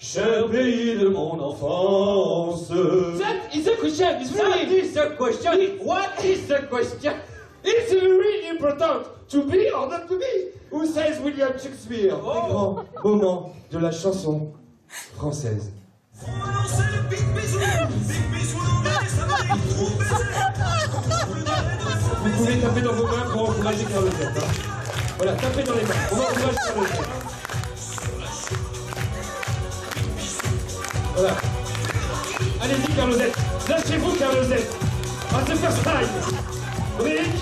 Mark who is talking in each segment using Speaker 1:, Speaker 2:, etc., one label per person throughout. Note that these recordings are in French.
Speaker 1: cher pays de mon enfance.
Speaker 2: That is a question. It's
Speaker 3: That
Speaker 2: very,
Speaker 3: is the question. What is the question?
Speaker 2: it's very important to be or not to be. Who says William Shakespeare?
Speaker 1: Grand moment de la chanson française.
Speaker 2: Vous pouvez taper dans vos mains pour encourager Carlosette. hein. Voilà, tapez dans les mains. On encourage Carlosette. Voilà. Allez-y, Carlosette. Lâchez-vous, Carlosette. À se faire style. Rick.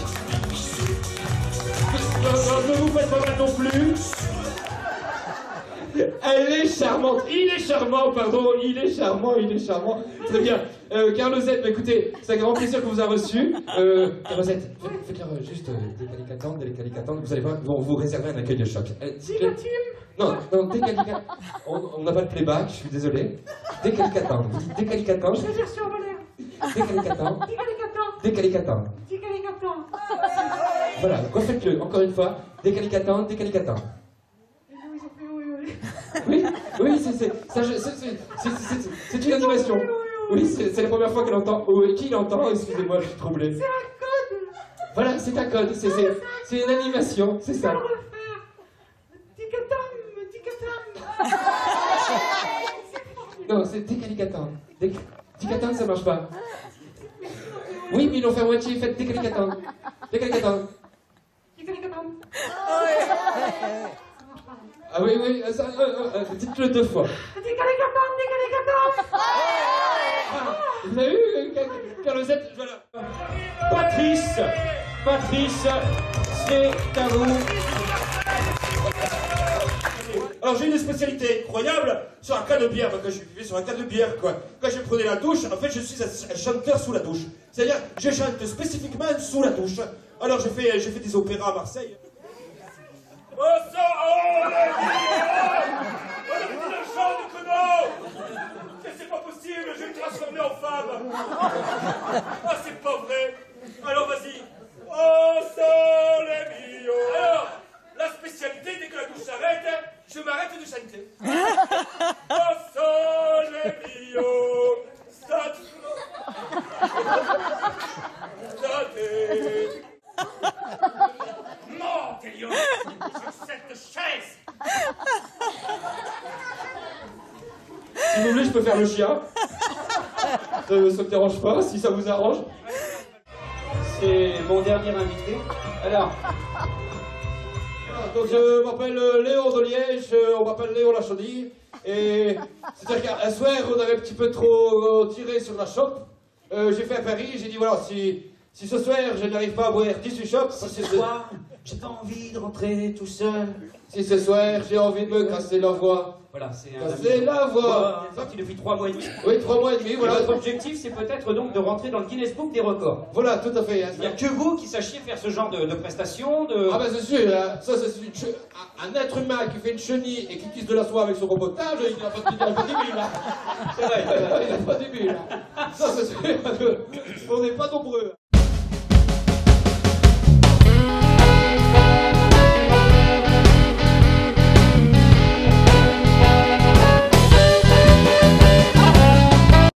Speaker 2: Ne, vous faites pas mal non plus. Elle est charmante. Il est charmant, pardon. Il est charmant, il est charmant. Très bien. Euh, Carlosette, bah, écoutez, c'est un grand plaisir qu'on vous a reçu. Euh, Carlosette, faites- faites-leur juste euh, des calicatentes, des calicatentes. Vous allez voir, ils vont vous réserver un accueil de choc. Non, non, des calicatentes. On on n'a pas de playback, je suis désolé. Des calicatentes. Vous dites des calicatentes. Des calicatentes. Des calicatentes. Voilà, refaites-le, encore une fois. Des calicatentes, des calicatentes. Oui, oui, c'est c'est- ça, je- c'est- une animation. Oui, c'est la première fois qu'elle entend. Oui, qui l'entend Excusez-moi, je suis troublé. C'est un code. Voilà, c'est un code. C'est une animation, c'est ça. Non, c'est décalicatan. Décalicatan, ça marche pas. Oui, mais ils l'ont fait à moitié. Faites décalicatan. Décalicatan. Ah oui, oui, euh, euh, euh, dites-le deux fois. Ah, vous avez vu, Car- Carlosette Voilà.
Speaker 3: Patrice, Patrice, c'est à vous.
Speaker 4: Alors j'ai une spécialité incroyable sur un cas de bière, quand je vivais sur un cas de bière quoi. Quand je prenais la douche, en fait je suis un, chanteur sous la douche. C'est-à-dire je chante spécifiquement sous la douche. Alors j'ai fait, fait des opéras à Marseille. Oh ça, oh la vie Oh petit chant de Que c'est pas possible, je vais me transformer en femme Ah c'est pas vrai Alors vas-y Oh sole mio Alors, la spécialité dès que la douche s'arrête, sole mio Sur cette chaise
Speaker 2: Si vous voulez, je peux faire le chien. Ça ne me dérange pas, si ça vous arrange.
Speaker 3: C'est mon dernier invité. Alors,
Speaker 2: Donc je m'appelle euh, Léon de Liège, euh, on m'appelle Léon Lachaudy. Et c'est-à-dire qu'un soir, on avait un petit peu trop euh, tiré sur la chope. J'ai fait à Paris, j'ai dit voilà, si, si ce soir je n'arrive pas à boire 18 chopes, parce que
Speaker 3: ce soir, j'ai pas envie de rentrer tout seul.
Speaker 2: si ce soir j'ai envie de me casser la voix.
Speaker 3: Voilà, c'est un.
Speaker 2: Casser la voix
Speaker 3: est sorti depuis trois mois et demi.
Speaker 2: Oui, trois mois et demi,
Speaker 3: Et
Speaker 2: voilà.
Speaker 3: votre objectif, c'est peut-être donc de rentrer dans le Guinness Book des records.
Speaker 2: Voilà, tout à fait. hein.
Speaker 3: Il n'y a que vous qui sachiez faire ce genre de, de prestations, de.
Speaker 2: Ah ben c'est sûr, hein. ça c'est une che- un, être humain qui fait une chenille et qui tisse de la soie avec son reportage, il n'a pas pas de mille, hein. C'est vrai, il n'a pas de hein. Ça c'est sûr, on n'est pas nombreux.